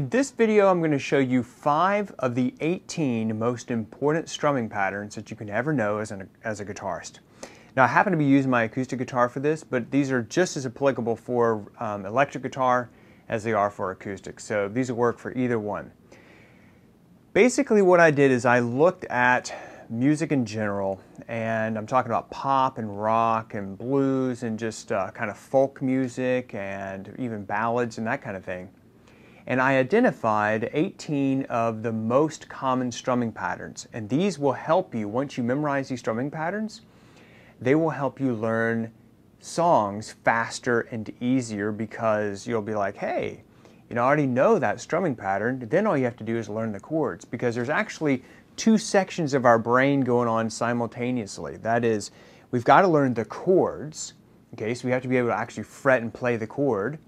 In this video, I'm going to show you five of the 18 most important strumming patterns that you can ever know as, an, as a guitarist. Now, I happen to be using my acoustic guitar for this, but these are just as applicable for um, electric guitar as they are for acoustic. So these will work for either one. Basically, what I did is I looked at music in general, and I'm talking about pop and rock and blues and just uh, kind of folk music and even ballads and that kind of thing and I identified 18 of the most common strumming patterns. And these will help you, once you memorize these strumming patterns, they will help you learn songs faster and easier because you'll be like, hey, you know, I already know that strumming pattern. Then all you have to do is learn the chords because there's actually two sections of our brain going on simultaneously. That is, we've got to learn the chords, okay, so we have to be able to actually fret and play the chord.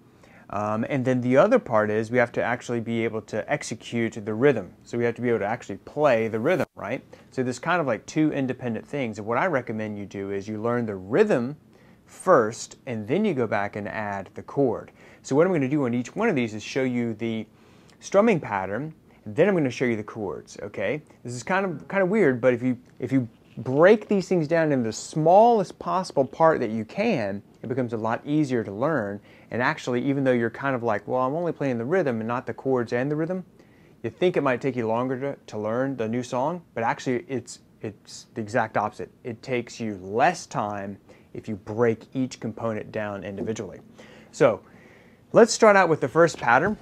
Um, and then the other part is we have to actually be able to execute the rhythm. So we have to be able to actually play the rhythm, right? So there's kind of like two independent things. And what I recommend you do is you learn the rhythm first, and then you go back and add the chord. So what I'm going to do on each one of these is show you the strumming pattern, then I'm going to show you the chords, okay? This is kind of kind of weird, but if you if you break these things down into the smallest possible part that you can, it becomes a lot easier to learn. And actually, even though you're kind of like, well, I'm only playing the rhythm and not the chords and the rhythm, you think it might take you longer to, to learn the new song, but actually it's, it's the exact opposite. It takes you less time if you break each component down individually. So let's start out with the first pattern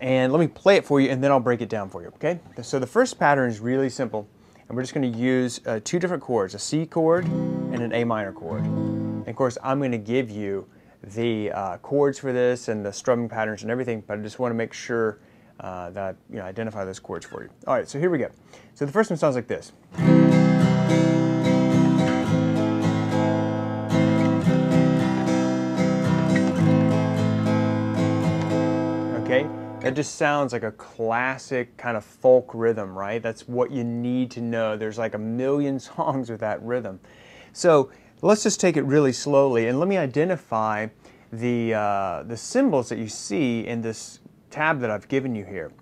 and let me play it for you and then I'll break it down for you, okay? So the first pattern is really simple and we're just going to use uh, two different chords, a C chord and an A minor chord. And of course, I'm going to give you the uh, chords for this and the strumming patterns and everything, but I just want to make sure uh, that you know identify those chords for you. All right, so here we go. So the first one sounds like this. Okay, that just sounds like a classic kind of folk rhythm, right? That's what you need to know. There's like a million songs with that rhythm. So let's just take it really slowly and let me identify the, uh, the symbols that you see in this tab that I've given you here.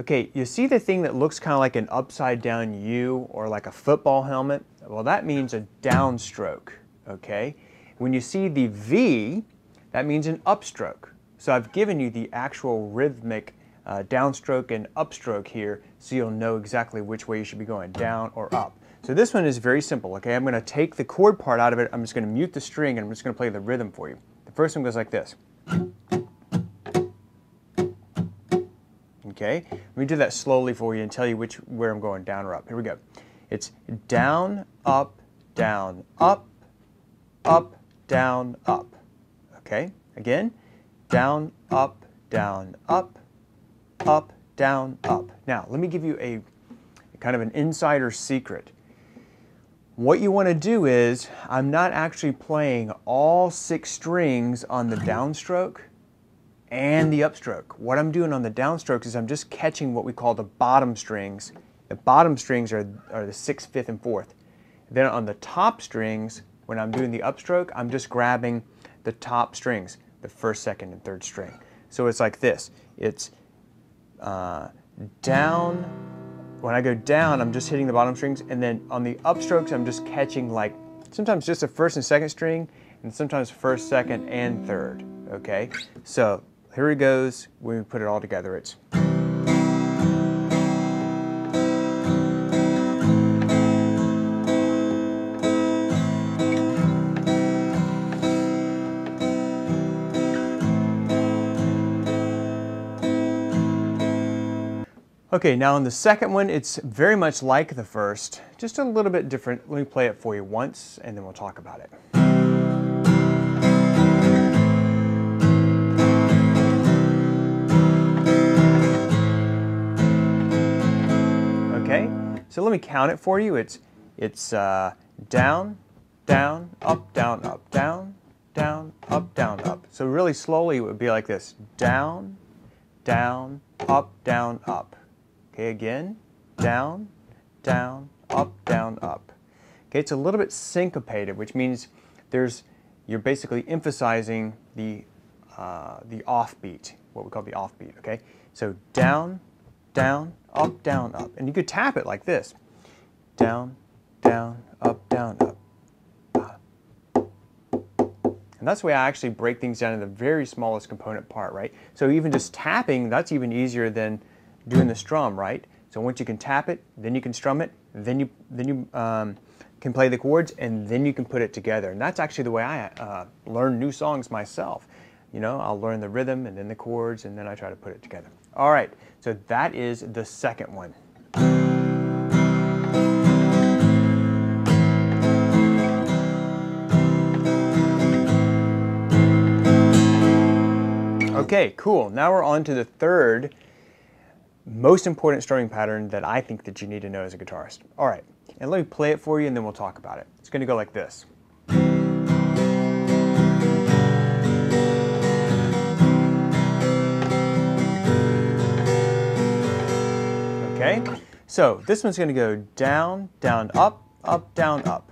Okay, you see the thing that looks kind of like an upside down U or like a football helmet? Well, that means a downstroke, okay? When you see the V, that means an upstroke. So I've given you the actual rhythmic uh, downstroke and upstroke here so you'll know exactly which way you should be going, down or up. So this one is very simple, okay? I'm going to take the chord part out of it, I'm just going to mute the string, and I'm just going to play the rhythm for you. The first one goes like this. Okay, let me do that slowly for you and tell you which where I'm going, down or up. Here we go. It's down, up, down, up, up, down, up. Okay, again, down, up, down, up, up, down, up. Now, let me give you a kind of an insider secret. What you want to do is, I'm not actually playing all six strings on the downstroke and the upstroke. What I'm doing on the downstrokes is I'm just catching what we call the bottom strings. The bottom strings are, are the sixth, fifth, and fourth. Then on the top strings, when I'm doing the upstroke, I'm just grabbing the top strings the first, second, and third string. So it's like this. It's uh, down. When I go down, I'm just hitting the bottom strings, and then on the upstrokes, I'm just catching like sometimes just the first and second string, and sometimes first, second, and third. Okay, so here it goes. When we put it all together, it's. Okay, now in the second one, it's very much like the first, just a little bit different. Let me play it for you once, and then we'll talk about it. Okay, so let me count it for you. It's, it's uh, down, down, up, down, up, down, down, up, down, up. So really slowly it would be like this. Down, down, up, down, up. Okay, again, down, down, up, down, up. Okay, it's a little bit syncopated, which means there's you're basically emphasizing the uh, the offbeat, what we call the offbeat. Okay, So down, down, up, down, up. And you could tap it like this. Down, down, up, down, up. And that's the way I actually break things down in the very smallest component part, right? So even just tapping, that's even easier than doing the strum, right? So once you can tap it, then you can strum it, then you, then you um, can play the chords, and then you can put it together. And that's actually the way I uh, learn new songs myself. You know, I'll learn the rhythm and then the chords, and then I try to put it together. All right, so that is the second one. Okay, cool. Now we're on to the third most important strumming pattern that I think that you need to know as a guitarist. All right, and let me play it for you and then we'll talk about it. It's gonna go like this. Okay, so this one's gonna go down, down, up, up, down, up.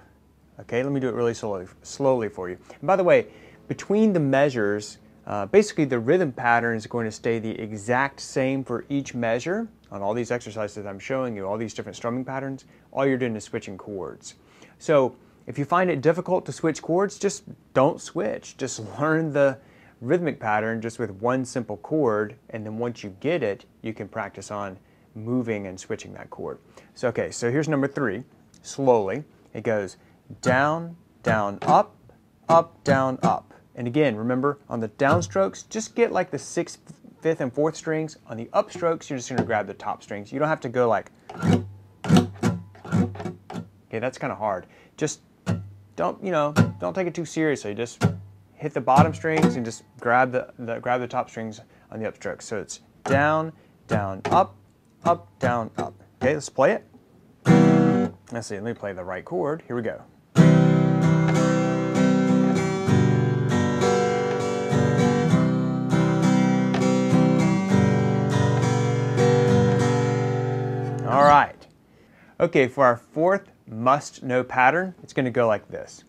Okay, let me do it really slowly, slowly for you. And by the way, between the measures, uh, basically the rhythm pattern is going to stay the exact same for each measure on all these exercises I'm showing you, all these different strumming patterns, all you're doing is switching chords. So if you find it difficult to switch chords, just don't switch. Just learn the rhythmic pattern just with one simple chord, and then once you get it, you can practice on moving and switching that chord. So okay, so here's number three, slowly. It goes down, down, up, up, down, up. And again, remember on the downstrokes, just get like the sixth, fifth, and fourth strings. On the upstrokes, you're just gonna grab the top strings. You don't have to go like, okay, that's kind of hard. Just don't, you know, don't take it too seriously. Just hit the bottom strings and just grab the, the grab the top strings on the upstrokes. So it's down, down, up, up, down, up. Okay, let's play it. Let's see, let me play the right chord. Here we go. Okay, for our fourth must-know pattern, it's going to go like this.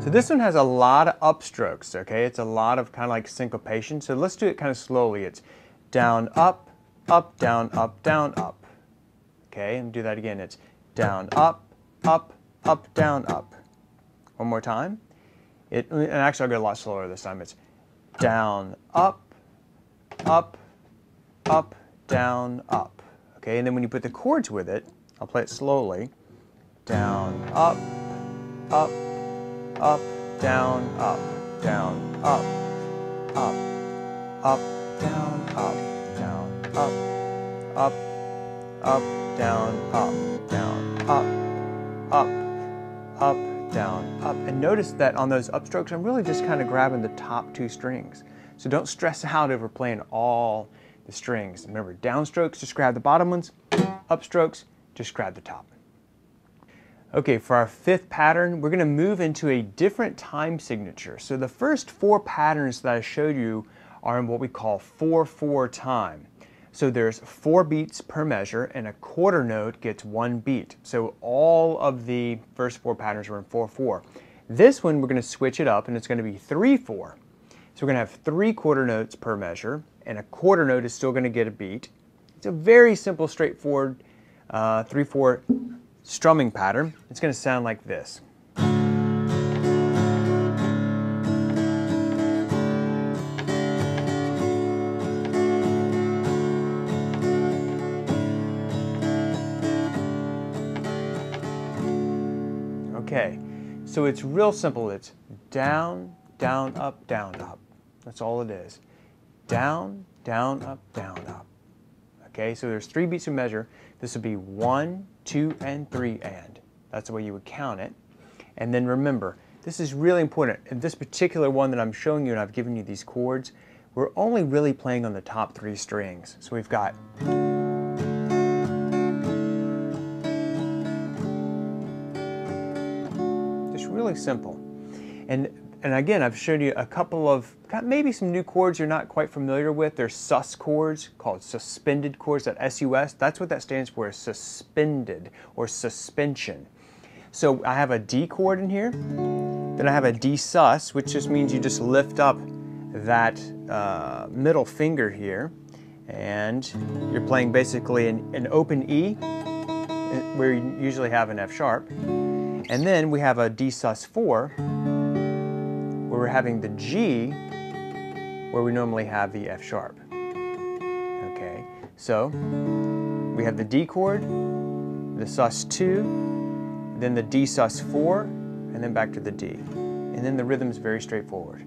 So this one has a lot of upstrokes, okay? It's a lot of kind of like syncopation. So let's do it kind of slowly. It's down, up, up, down, up, down, up. Okay, and do that again. It's down, up, up, up, down, up. One more time. It, and actually I'll go a lot slower this time. It's down, up, up, up, down, up. Okay, and then when you put the chords with it, I'll play it slowly. Down, up, up, up, down, up, down, up, up, up, down, up, up, up, up, down, up, down, up, up, up, down, up. And notice that on those upstrokes, I'm really just kind of grabbing the top two strings. So don't stress out over playing all the strings. Remember, downstrokes, just grab the bottom ones. Upstrokes, just grab the top. Okay, for our fifth pattern, we're going to move into a different time signature. So the first four patterns that I showed you are in what we call 4-4 time. So there's four beats per measure and a quarter note gets one beat. So all of the first four patterns are in 4-4. This one we're going to switch it up and it's going to be 3-4. So we're going to have three quarter notes per measure and a quarter note is still going to get a beat. It's a very simple, straightforward 3-4 uh, strumming pattern. It's going to sound like this. Okay, so it's real simple. It's down, down, up, down, up. That's all it is. Down, down, up, down, up. Okay, so there's three beats of measure. This would be one, two, and three, and. That's the way you would count it. And then remember, this is really important. In this particular one that I'm showing you and I've given you these chords, we're only really playing on the top three strings. So we've got really simple. And and again, I've shown you a couple of, maybe some new chords you're not quite familiar with. They're sus chords called suspended chords, that S-U-S, that's what that stands for, suspended or suspension. So I have a D chord in here, then I have a D sus, which just means you just lift up that uh, middle finger here, and you're playing basically an, an open E, uh, where you usually have an F sharp. And then we have a D sus 4, where we're having the G, where we normally have the F sharp. Okay, so we have the D chord, the sus 2, then the D sus 4, and then back to the D. And then the rhythm is very straightforward.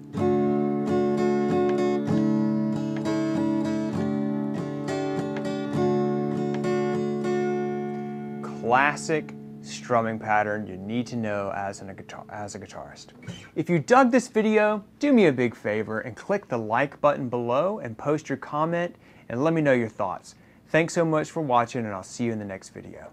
Classic strumming pattern you need to know as, an, guitar, as a guitarist. If you dug this video, do me a big favor and click the like button below and post your comment and let me know your thoughts. Thanks so much for watching and I'll see you in the next video.